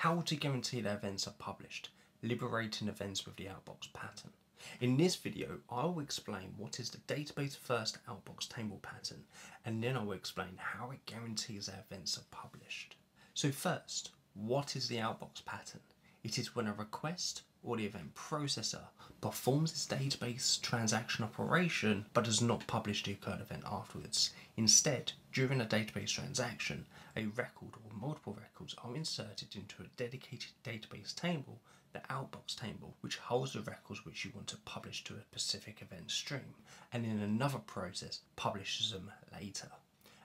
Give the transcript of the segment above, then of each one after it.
how to guarantee that events are published, liberating events with the outbox pattern. In this video, I will explain what is the database first outbox table pattern, and then I will explain how it guarantees that events are published. So first, what is the outbox pattern? It is when a request or the event processor performs its database transaction operation but does not publish the occurred event afterwards. Instead, during a database transaction, a record or multiple records are inserted into a dedicated database table, the outbox table, which holds the records which you want to publish to a specific event stream, and in another process publishes them later.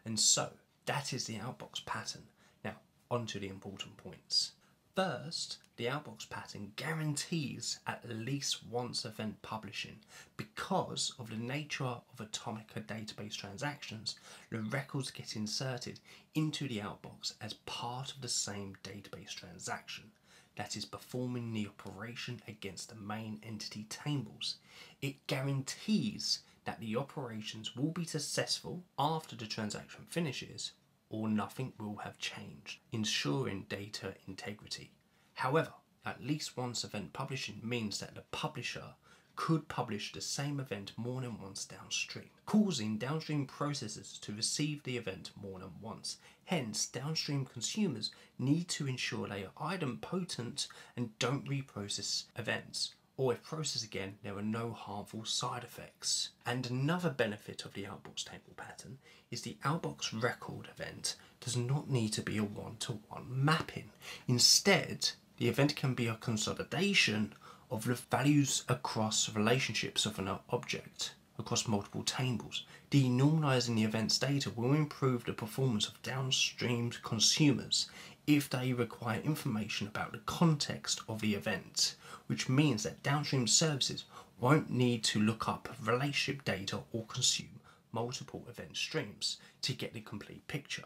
And so, that is the outbox pattern. Now, onto the important points. First, the outbox pattern guarantees at least once event publishing because of the nature of Atomica database transactions, the records get inserted into the outbox as part of the same database transaction that is performing the operation against the main entity tables. It guarantees that the operations will be successful after the transaction finishes or nothing will have changed, ensuring data integrity. However, at least once event publishing means that the publisher could publish the same event more than once downstream, causing downstream processors to receive the event more than once. Hence, downstream consumers need to ensure they are idempotent and don't reprocess events or if processed again, there are no harmful side effects. And another benefit of the outbox table pattern is the outbox record event does not need to be a one-to-one -one mapping. Instead, the event can be a consolidation of the values across relationships of an object across multiple tables. Denormalizing the event's data will improve the performance of downstream consumers if they require information about the context of the event, which means that downstream services won't need to look up relationship data or consume multiple event streams to get the complete picture.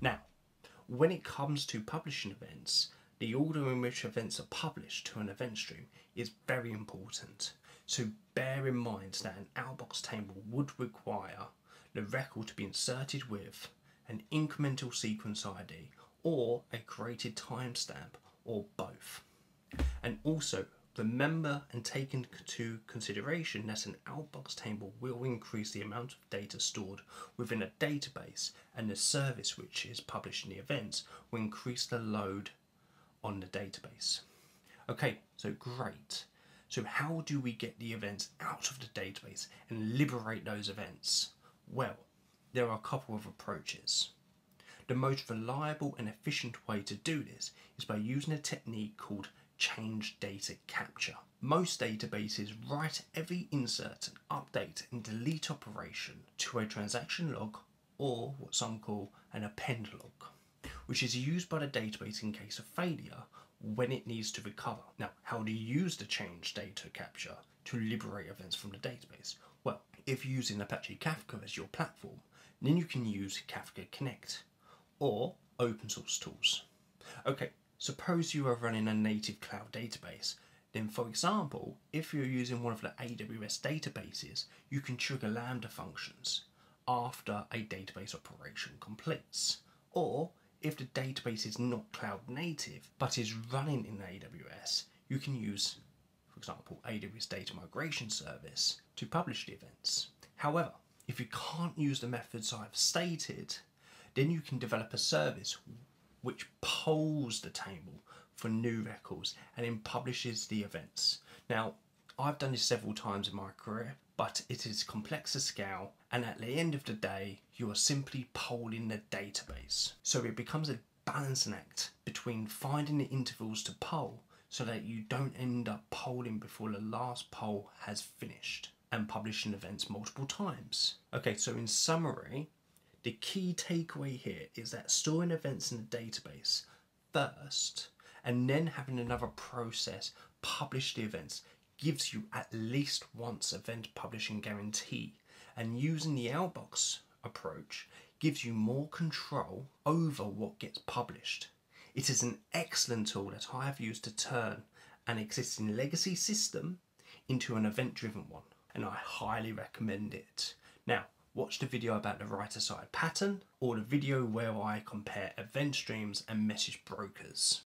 Now, when it comes to publishing events, the order in which events are published to an event stream is very important. So bear in mind that an outbox table would require the record to be inserted with an incremental sequence ID or a created timestamp or both. And also remember and take into consideration that an outbox table will increase the amount of data stored within a database and the service which is publishing the events will increase the load on the database. Okay, so great. So how do we get the events out of the database and liberate those events? Well, there are a couple of approaches. The most reliable and efficient way to do this is by using a technique called change data capture. Most databases write every insert and update and delete operation to a transaction log or what some call an append log, which is used by the database in case of failure when it needs to recover. Now, how do you use the change data capture to liberate events from the database? Well, if you're using Apache Kafka as your platform, then you can use Kafka Connect or open source tools. Okay, suppose you are running a native cloud database. Then for example, if you're using one of the AWS databases, you can trigger Lambda functions after a database operation completes. Or if the database is not cloud native but is running in AWS, you can use, for example, AWS Data Migration Service to publish the events. However, if you can't use the methods I've stated, then you can develop a service which polls the table for new records and then publishes the events. Now, I've done this several times in my career, but it is complex to scale and at the end of the day, you are simply polling the database. So it becomes a balancing act between finding the intervals to poll so that you don't end up polling before the last poll has finished and publishing events multiple times. Okay, so in summary, the key takeaway here is that storing events in a database first and then having another process publish the events gives you at least once event publishing guarantee and using the outbox approach gives you more control over what gets published. It is an excellent tool that I have used to turn an existing legacy system into an event driven one and I highly recommend it. Now watch the video about the writer side pattern or the video where I compare event streams and message brokers.